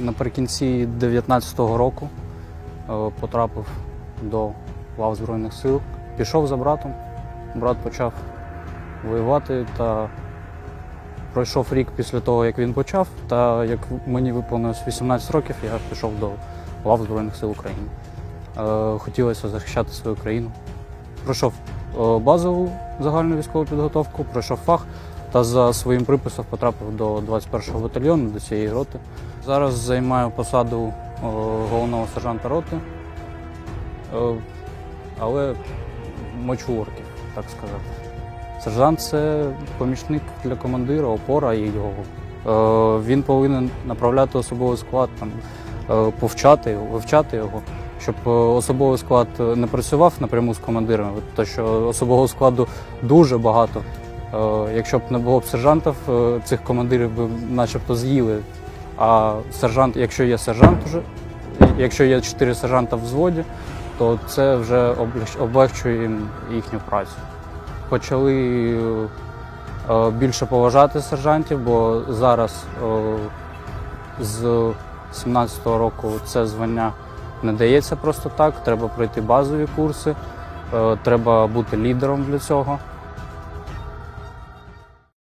Наприкінці 19-го року е, потрапив до лав Збройних сил. Пішов за братом. Брат почав воювати та пройшов рік після того, як він почав. Та як мені виповнилось 18 років, я пішов до лав Збройних сил України. Е, Хотілося захищати свою країну. Пройшов е, базову загальну військову підготовку, пройшов фах та за своїм приписом потрапив до 21-го батальйону, до цієї роти. Зараз займаю посаду е, головного сержанта роти, е, але мочу так сказати. Сержант це помічник для командира, опора і його. Е, Він повинен направляти особовий склад, там, повчати його, вивчати його, щоб особовий склад не працював напряму з командирами, тому що особового складу дуже багато. Якщо б не було б сержантів, цих командирів би начебто з'їли. А сержант, якщо є сержант уже, якщо є чотири сержанта в взводі, то це вже облегчує їм їхню працю. Почали е, більше поважати сержантів, бо зараз е, з 17-го року це звання не дається просто так. Треба пройти базові курси, е, треба бути лідером для цього.